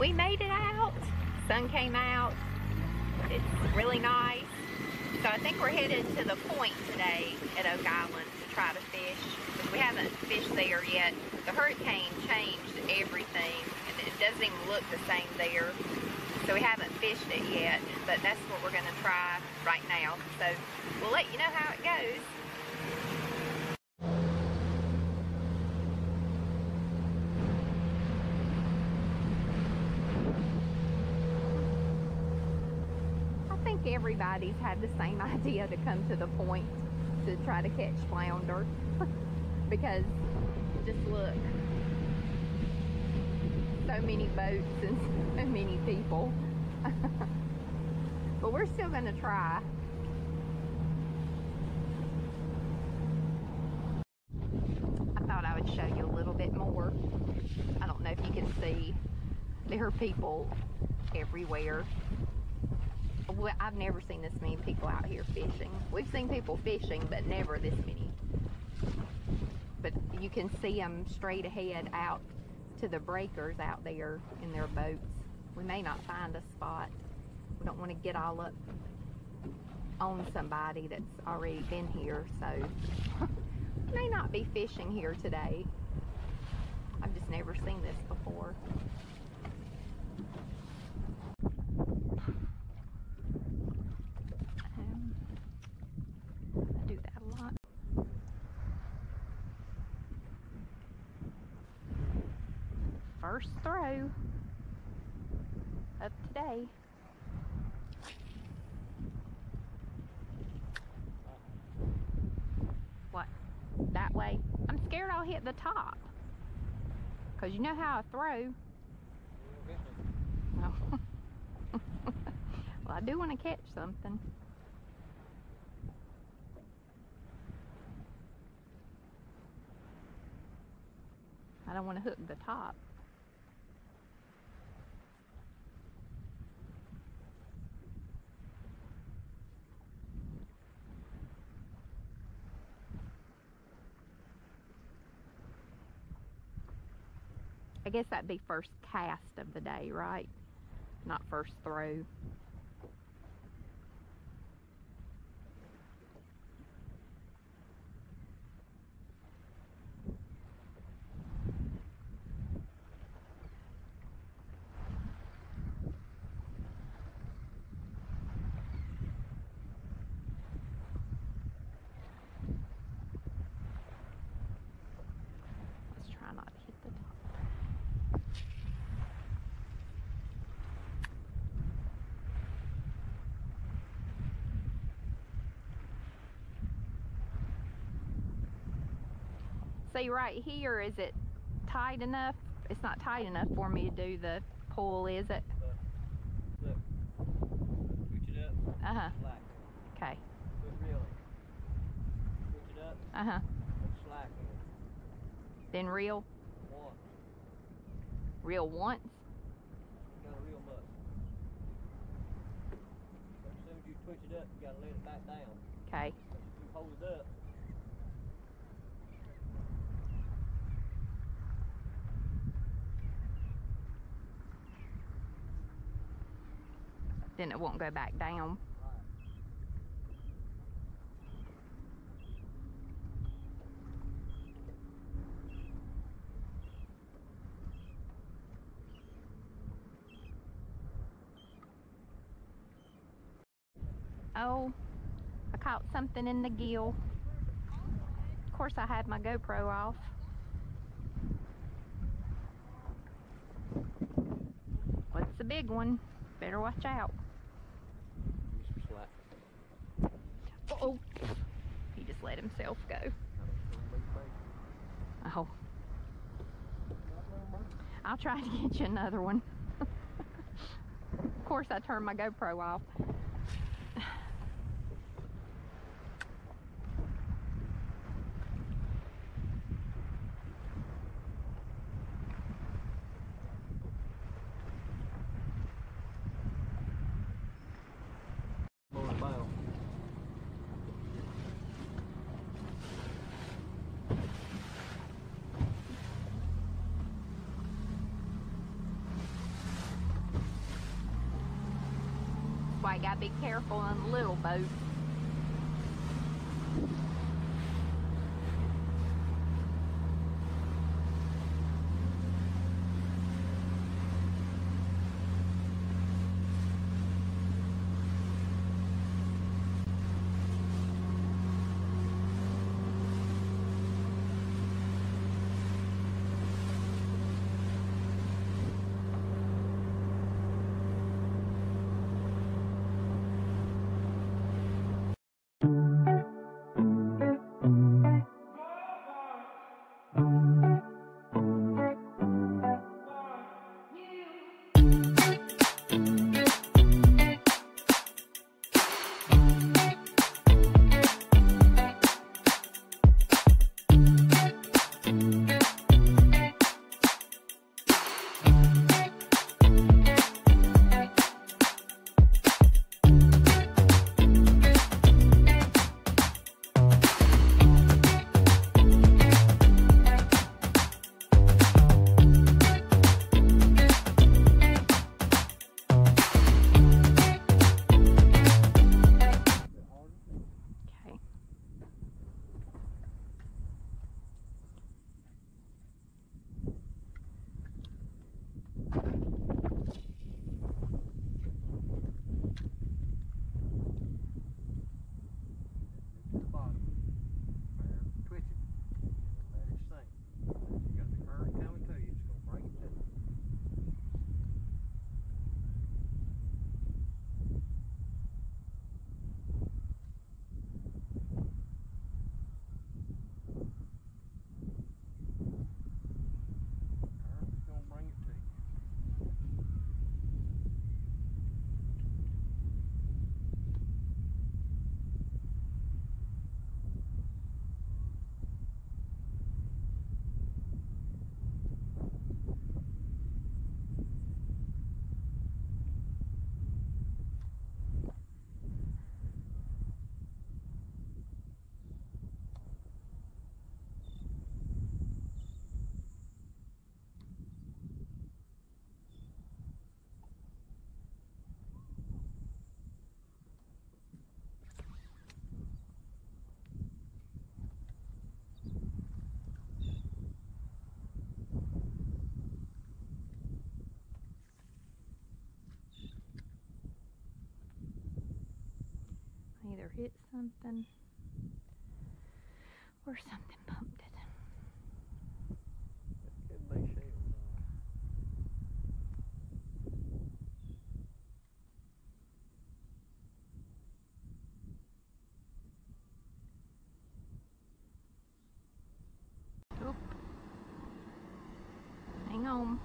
we made it out. Sun came out. It's really nice. So I think we're headed to the point today at Oak Island to try to fish. We haven't fished there yet. The hurricane changed everything. And it doesn't even look the same there. So we haven't fished it yet. But that's what we're going to try right now. So we'll let you know how it goes. think everybody's had the same idea to come to the point to try to catch flounder. Because just look. So many boats and so many people. But we're still gonna try. I thought I would show you a little bit more. I don't know if you can see. There are people everywhere I've never seen this many people out here fishing. We've seen people fishing, but never this many. But you can see them straight ahead out to the breakers out there in their boats. We may not find a spot. We don't want to get all up on somebody that's already been here, so may not be fishing here today. I've just never seen this before. First throw of today. What? That way? I'm scared I'll hit the top. Because you know how I throw. Well, I do want to catch something. I don't want to hook the top. I guess that'd be first cast of the day, right? Not first throw. See right here, is it tight enough? It's not tight enough for me to do the pull, is it? look, switch it up. Uh-huh. Slack. Okay. Quit reeling. Switch it up. Uh-huh. Slack in. Then reel? Once. Reel once? You gotta reel much. As soon as you twitch it up, you gotta let it back down. Okay. If you hold it up, then it won't go back down. Oh, I caught something in the gill. Of course I had my GoPro off. What's the big one? Better watch out. Oh. He just let himself go. Oh. I'll try to get you another one. of course I turned my GoPro off. Gotta be careful on the little boat. Something or something bumped it. It could be shale. Oop. Hang on.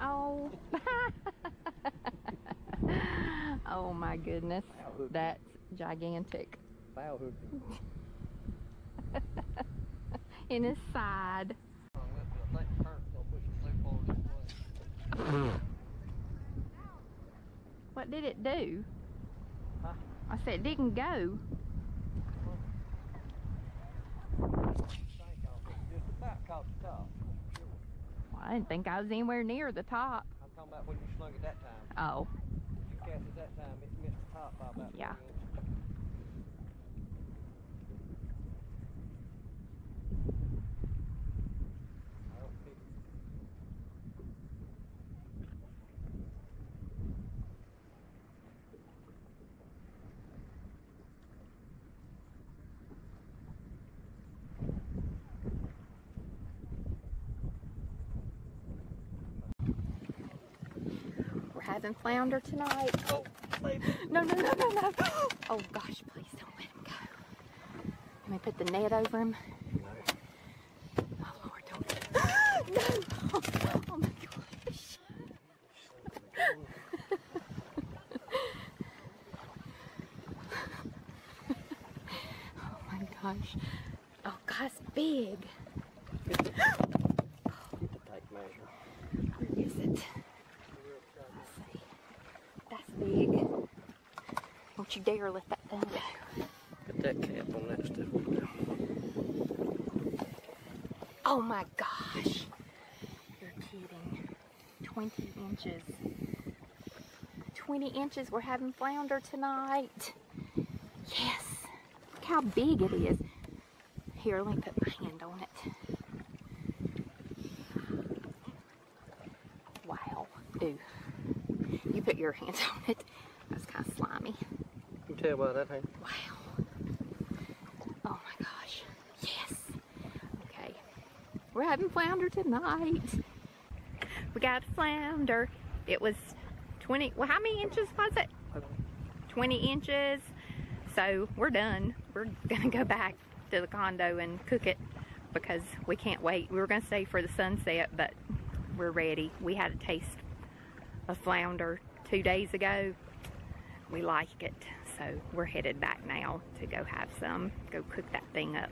Oh. oh my goodness. That's gigantic. Foul hook. In his side. I think the current's gonna push it so far this way. What did it do? Huh? I said it didn't go. Just about caught the top. I didn't think I was anywhere near the top. I'm talking about when you slung it that time. Oh, You cast it that time, it missed the top by about Yeah. three inches. I don't think we're flounder tonight. Oh. No, no, no, no, no. Oh gosh, please don't let him go. Let me put the net over him. Oh Lord, don't. no. Oh my gosh. oh my gosh. Oh gosh, big. Get the tape measure. Where is it? Let's see. That's big. Don't you dare let that thing go. Put that cap on that stuff. Oh my gosh. You're kidding. 20 inches. 20 inches. We're having flounder tonight. Yes. Look how big it is. Here, let me put my hand on it. Wow. Ooh. You put your hands on it. That's kind of slimy. By that hand. Wow. Oh my gosh. Yes. Okay. We're having flounder tonight. We got flounder. It was 20, well, how many inches was it? 20 inches. So we're done. We're gonna go back to the condo and cook it because we can't wait. We were gonna stay for the sunset, but we're ready. We had a taste of flounder two days ago. We like it. So we're headed back now to go have some, go cook that thing up.